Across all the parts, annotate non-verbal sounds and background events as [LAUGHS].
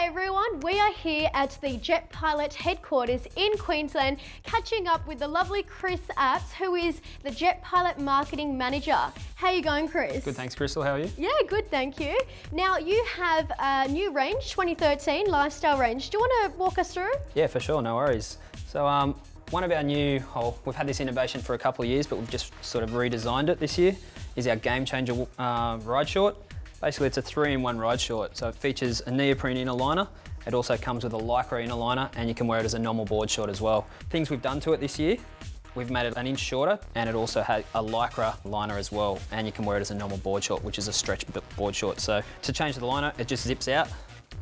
G'day everyone, we are here at the JetPilot headquarters in Queensland catching up with the lovely Chris Apps who is the JetPilot Marketing Manager. How you going Chris? Good, thanks Crystal, how are you? Yeah, good, thank you. Now you have a new range, 2013 lifestyle range. Do you want to walk us through? Yeah, for sure, no worries. So um, one of our new, oh, we've had this innovation for a couple of years, but we've just sort of redesigned it this year, is our Game Changer uh, ride short. Basically, it's a three-in-one ride short. So it features a neoprene inner liner. It also comes with a lycra inner liner, and you can wear it as a normal board short as well. Things we've done to it this year, we've made it an inch shorter, and it also has a lycra liner as well, and you can wear it as a normal board short, which is a stretch board short. So to change the liner, it just zips out,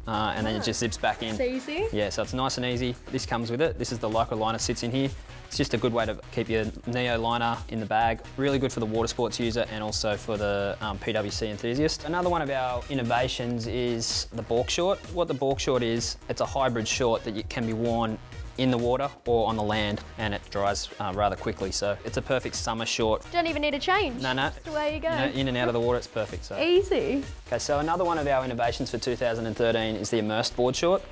uh, and then it just zips back in. It's easy. Yeah, so it's nice and easy. This comes with it. This is the lycra liner sits in here. It's just a good way to keep your Neo liner in the bag. Really good for the water sports user and also for the um, PWC enthusiast. Another one of our innovations is the Bork short. What the Bork short is, it's a hybrid short that can be worn in the water or on the land and it dries uh, rather quickly. So it's a perfect summer short. Don't even need a change. No, no. Just away you go. In and out of the water, it's perfect. So. Easy. Okay, so another one of our innovations for 2013 is the immersed board short.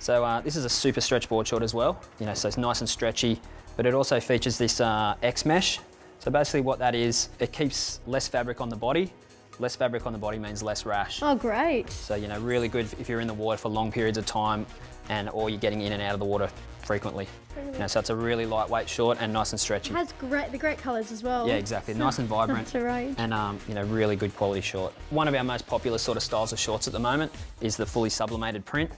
So uh, this is a super stretch board short as well. You know, so it's nice and stretchy, but it also features this uh, X mesh. So basically what that is, it keeps less fabric on the body. Less fabric on the body means less rash. Oh, great. So, you know, really good if you're in the water for long periods of time and or you're getting in and out of the water frequently. You know, so it's a really lightweight short and nice and stretchy. It has great, the great colours as well. Yeah, exactly. Nice and vibrant. [LAUGHS] That's right. And, um, you know, really good quality short. One of our most popular sort of styles of shorts at the moment is the fully sublimated print.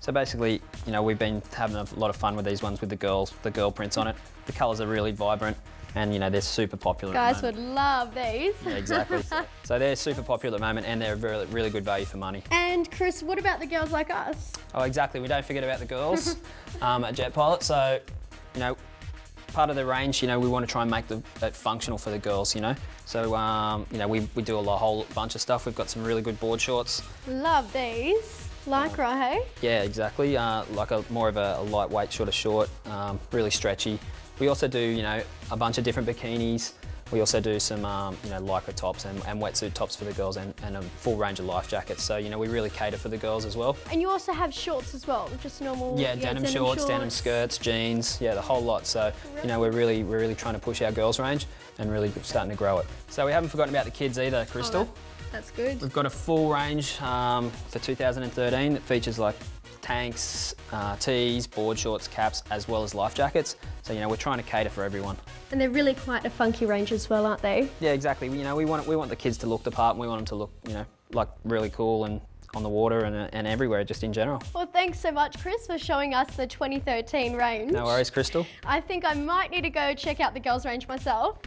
So basically, you know, we've been having a lot of fun with these ones with the girls, the girl prints on it. The colours are really vibrant and, you know, they're super popular Guys would love these. Yeah, exactly. [LAUGHS] so, they're super popular at the moment and they're really, really good value for money. And Chris, what about the girls like us? Oh, exactly. We don't forget about the girls [LAUGHS] um, at JetPilot. So, you know, part of the range, you know, we want to try and make the, it functional for the girls, you know. So, um, you know, we, we do a whole bunch of stuff. We've got some really good board shorts. Love these. Lycra, hey? Yeah, exactly. Uh, like a more of a, a lightweight sort of short, um, really stretchy. We also do, you know, a bunch of different bikinis. We also do some, um, you know, lycra tops and, and, wetsuit tops for the girls and, and, a full range of life jackets. So, you know, we really cater for the girls as well. And you also have shorts as well, just normal... Yeah, denim, denim, shorts, shorts, denim skirts, jeans, yeah, the whole lot. So, really? you know, we're really, we're really trying to push our girls range and really starting to grow it. So we haven't forgotten about the kids either, Crystal. Oh, that's good. We've got a full range um, for 2013 that features like tanks, uh, tees, board shorts, caps, as well as life jackets. So, you know, we're trying to cater for everyone. And they're really quite a funky range as well, aren't they? Yeah, exactly. You know, we want, we want the kids to look the part and we want them to look, you know, like really cool and on the water and, and everywhere, just in general. Well, thanks so much, Chris, for showing us the 2013 range. No worries, Crystal. I think I might need to go check out the girls' range myself.